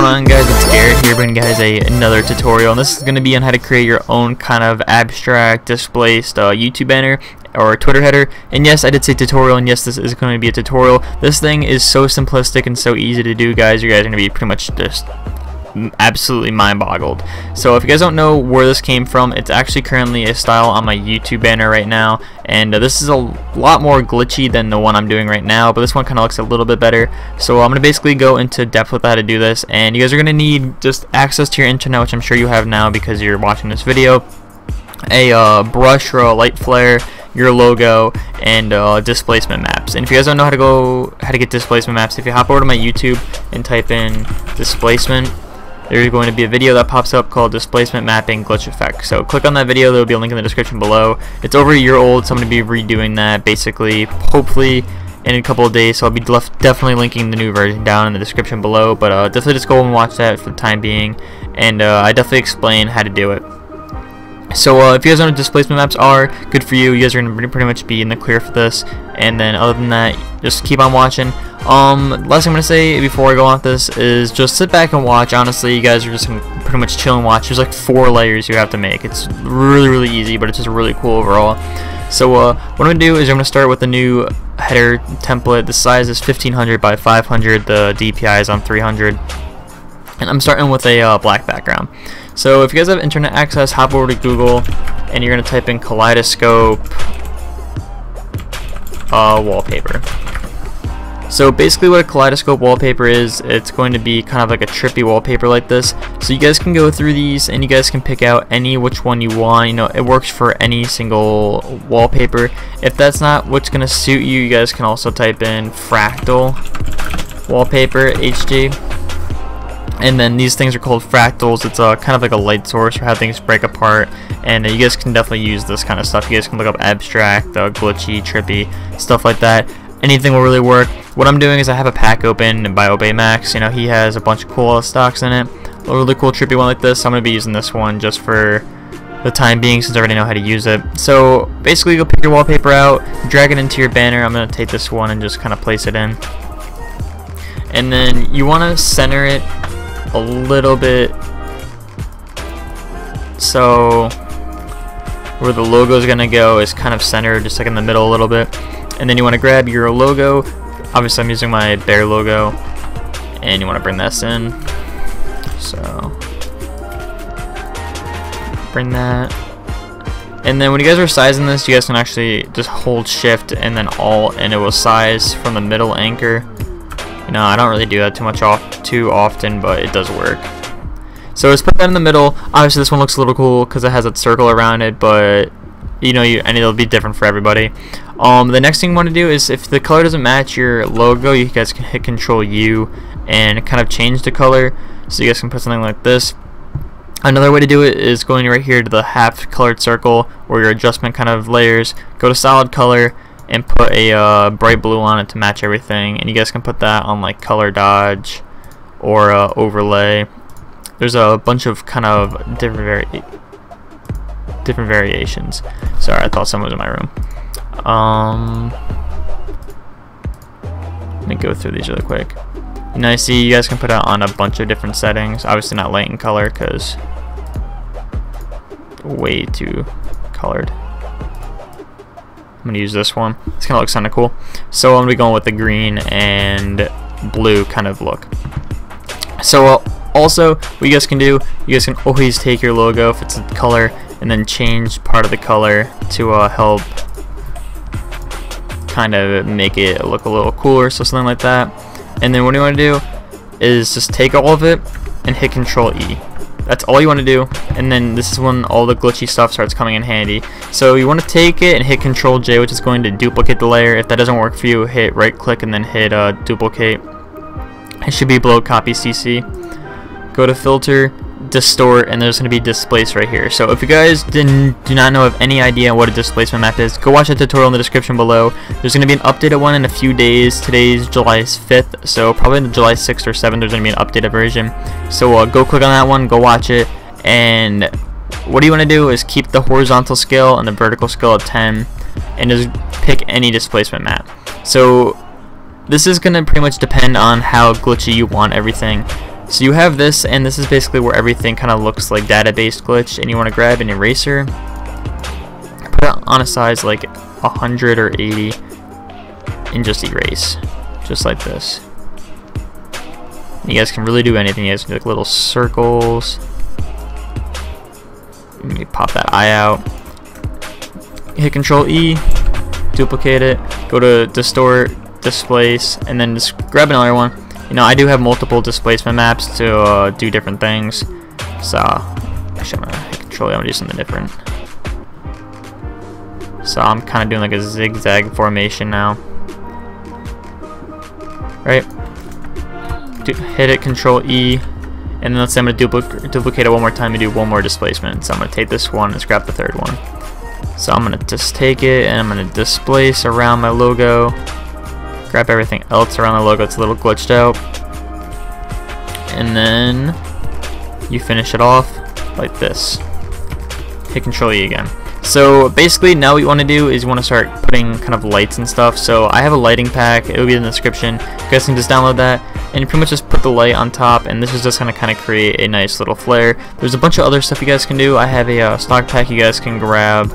going on guys, it's Garrett here bringing guys a, another tutorial and this is going to be on how to create your own kind of abstract displaced uh, YouTube banner or Twitter header. And yes I did say tutorial and yes this is going to be a tutorial. This thing is so simplistic and so easy to do guys. You guys are going to be pretty much just absolutely mind boggled. So if you guys don't know where this came from, it's actually currently a style on my YouTube banner right now, and uh, this is a lot more glitchy than the one I'm doing right now, but this one kind of looks a little bit better. So I'm going to basically go into depth with how to do this, and you guys are going to need just access to your internet, which I'm sure you have now because you're watching this video, a uh, brush or a light flare, your logo, and uh, displacement maps. And if you guys don't know how to go, how to get displacement maps, if you hop over to my YouTube and type in displacement there's going to be a video that pops up called Displacement Mapping Glitch Effect. So click on that video, there will be a link in the description below. It's over a year old, so I'm going to be redoing that basically, hopefully in a couple of days, so I'll be definitely linking the new version down in the description below, but uh, definitely just go and watch that for the time being, and uh, I definitely explain how to do it. So uh, if you guys know what displacement maps are, good for you. You guys are going to pretty much be in the clear for this. And then other than that, just keep on watching. Um, last thing I'm going to say before I go on this is just sit back and watch. Honestly, you guys are just going to pretty much chill and watch. There's like four layers you have to make. It's really, really easy, but it's just really cool overall. So uh, what I'm going to do is I'm going to start with a new header template. The size is 1500 by 500. The DPI is on 300. And I'm starting with a uh, black background. So if you guys have internet access, hop over to Google and you're going to type in kaleidoscope uh, wallpaper. So basically what a kaleidoscope wallpaper is, it's going to be kind of like a trippy wallpaper like this. So you guys can go through these and you guys can pick out any which one you want. You know, it works for any single wallpaper. If that's not what's going to suit you, you guys can also type in fractal wallpaper HD. And then these things are called fractals. It's a kind of like a light source for how things break apart. And uh, you guys can definitely use this kind of stuff. You guys can look up abstract, uh, glitchy, trippy, stuff like that anything will really work. What I'm doing is I have a pack open by Obeymax. You know, he has a bunch of cool stocks in it. A really cool trippy one like this. I'm going to be using this one just for the time being since I already know how to use it. So basically go pick your wallpaper out, drag it into your banner. I'm going to take this one and just kind of place it in. And then you want to center it a little bit so where the logo is going to go is kind of centered just like in the middle a little bit and then you want to grab your logo obviously I'm using my bear logo and you want to bring this in. So bring that. And then when you guys are sizing this you guys can actually just hold shift and then alt and it will size from the middle anchor. You know I don't really do that too much off too often but it does work. So let's put that in the middle. Obviously this one looks a little cool because it has a circle around it but you know, you, and it'll be different for everybody. Um, the next thing you want to do is if the color doesn't match your logo, you guys can hit Control U and kind of change the color. So you guys can put something like this. Another way to do it is going right here to the half colored circle or your adjustment kind of layers. Go to solid color and put a uh, bright blue on it to match everything. And you guys can put that on like color dodge or uh, overlay. There's a bunch of kind of different different variations. Sorry, I thought someone was in my room. Um, let me go through these really quick. Know, I see you guys can put it on a bunch of different settings. Obviously not light and color because way too colored. I'm gonna use this one. Kind of looks kind of cool. So I'm gonna be going with the green and blue kind of look. So uh, also, what you guys can do, you guys can always take your logo if it's a color and then change part of the color to uh, help kind of make it look a little cooler so something like that. And then what you want to do is just take all of it and hit control E. That's all you want to do and then this is when all the glitchy stuff starts coming in handy. So you want to take it and hit control J which is going to duplicate the layer. If that doesn't work for you hit right click and then hit uh, duplicate. It should be below copy CC go to filter distort and there's going to be displace right here. So if you guys didn't do not know of any idea what a displacement map is go watch the tutorial in the description below. There's going to be an updated one in a few days. Today's July 5th so probably July 6th or 7th there's going to be an updated version. So uh, go click on that one go watch it and what do you want to do is keep the horizontal scale and the vertical scale at 10 and just pick any displacement map. So this is going to pretty much depend on how glitchy you want everything So you have this, and this is basically where everything kind of looks like database glitch, and you want to grab an eraser, put it on a size like 100 or 80, and just erase, just like this. You guys can really do anything. You guys can do like little circles. Let me pop that eye out. Hit Control E, duplicate it, go to distort, displace, and then just grab another one. You know, I do have multiple displacement maps to uh, do different things. So, actually, I'm gonna Control. I'm gonna do something different. So I'm kind of doing like a zigzag formation now. Right? Du hit it, Control E, and then let's say I'm gonna duplicate duplicate it one more time and do one more displacement. So I'm gonna take this one and scrap the third one. So I'm gonna just take it and I'm gonna displace around my logo grab everything else around the logo. It's a little glitched out. And then you finish it off like this. Hit Control E again. So basically now what you want to do is you want to start putting kind of lights and stuff. So I have a lighting pack. It will be in the description. You guys can just download that and you pretty much just put the light on top and this is just going to kind of create a nice little flare. There's a bunch of other stuff you guys can do. I have a uh, stock pack you guys can grab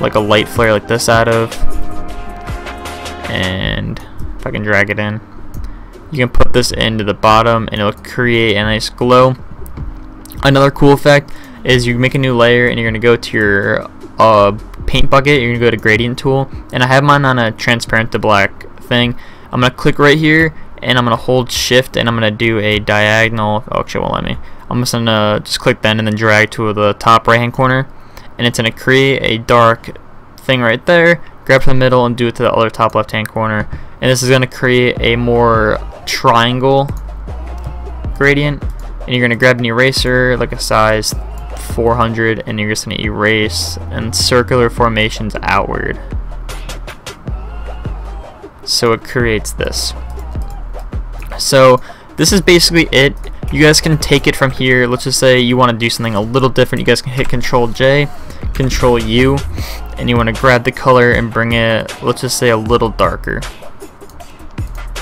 like a light flare like this out of. And I can drag it in. You can put this into the bottom and it'll create a nice glow. Another cool effect is you make a new layer and you're going to go to your uh, paint bucket, you're going to go to gradient tool, and I have mine on a transparent to black thing. I'm going to click right here and I'm going to hold shift and I'm going to do a diagonal, oh actually won't let me. I'm just going to just click then and then drag to the top right hand corner and it's going to create a dark thing right there grab from the middle and do it to the other top left hand corner and this is going to create a more triangle gradient. And you're going to grab an eraser like a size 400 and you're just going to erase and circular formations outward. So it creates this. So this is basically it. You guys can take it from here. Let's just say you want to do something a little different. You guys can hit control J control U and you want to grab the color and bring it, let's just say a little darker.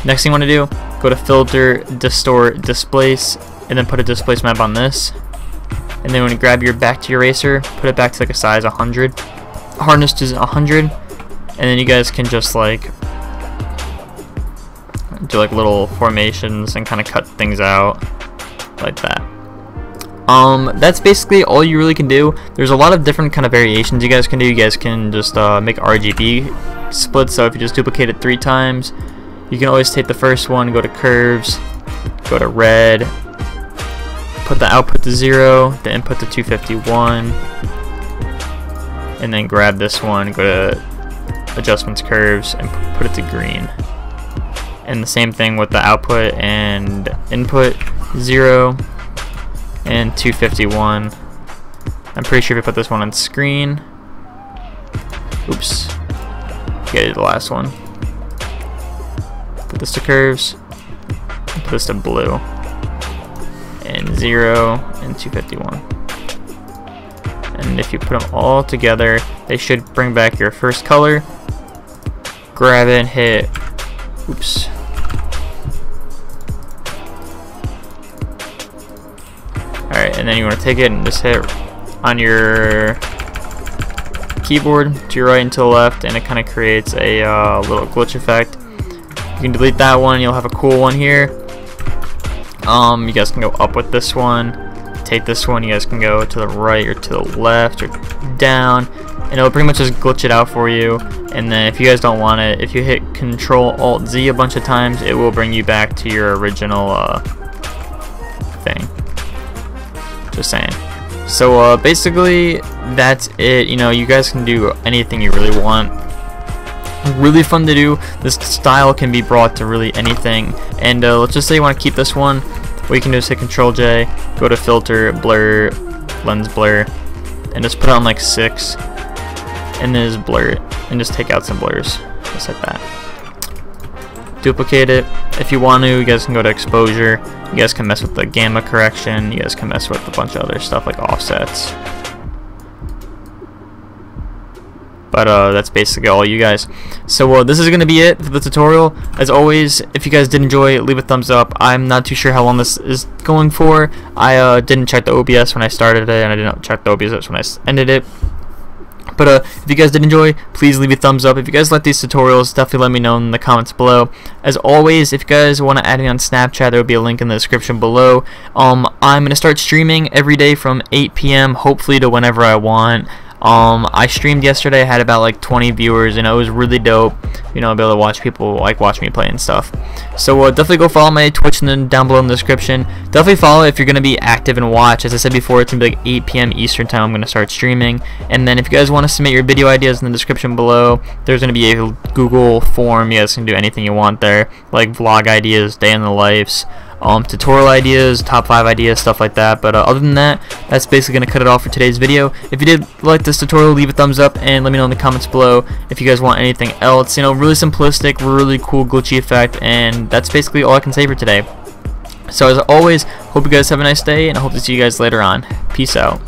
Next thing you want to do, go to filter, distort, displace, and then put a displace map on this. And then when you grab your back to your eraser, put it back to like a size 100. Hardness to 100. And then you guys can just like do like little formations and kind of cut things out like that um, that's basically all you really can do. There's a lot of different kind of variations you guys can do. You guys can just uh, make RGB splits, so if you just duplicate it three times, you can always take the first one, go to curves, go to red, put the output to 0, the input to 251, and then grab this one, go to adjustments curves, and put it to green. And the same thing with the output and input 0, and 251. I'm pretty sure if I put this one on screen, oops, get the last one. Put this to curves, put this to blue, and 0 and 251. And if you put them all together, they should bring back your first color. Grab it and hit, oops, Alright, and then you want to take it and just hit on your keyboard to your right and to the left, and it kind of creates a uh, little glitch effect. Can delete that one, you'll have a cool one here. Um, you guys can go up with this one. Take this one, you guys can go to the right or to the left or down, and it'll pretty much just glitch it out for you. And then if you guys don't want it, if you hit Control Alt Z a bunch of times, it will bring you back to your original uh, thing. Just saying. So uh, basically, that's it. You know, you guys can do anything you really want. Really fun to do. This style can be brought to really anything. And uh, let's just say you want to keep this one. What you can do is hit Control J, go to Filter, Blur, Lens Blur, and just put on like six, and then just blur it, and just take out some blurs, just like that duplicate it. If you want to, you guys can go to exposure. You guys can mess with the gamma correction. You guys can mess with a bunch of other stuff like offsets. But uh, that's basically all you guys. So uh, this is going to be it for the tutorial. As always, if you guys did enjoy, leave a thumbs up. I'm not too sure how long this is going for. I uh, didn't check the OBS when I started it, and I didn't check the OBS when I ended it. But uh, if you guys did enjoy, please leave a thumbs up. If you guys like these tutorials, definitely let me know in the comments below. As always, if you guys want to add me on Snapchat, there will be a link in the description below. Um, I'm going to start streaming every day from 8 p.m., hopefully to whenever I want. Um, I streamed yesterday. I had about like 20 viewers, and it was really dope. You know, I'll be able to watch people like watch me play and stuff. So uh, definitely go follow my Twitch and then down below in the description. Definitely follow if you're gonna be active and watch. As I said before, it's gonna be like 8 p.m. Eastern time. I'm gonna start streaming. And then if you guys want to submit your video ideas in the description below, there's gonna be a Google form. You guys can do anything you want there, like vlog ideas, day in the lives um, tutorial ideas, top 5 ideas, stuff like that. But uh, other than that, that's basically going to cut it off for today's video. If you did like this tutorial, leave a thumbs up and let me know in the comments below if you guys want anything else. You know, really simplistic, really cool glitchy effect, and that's basically all I can say for today. So as always, hope you guys have a nice day, and I hope to see you guys later on. Peace out.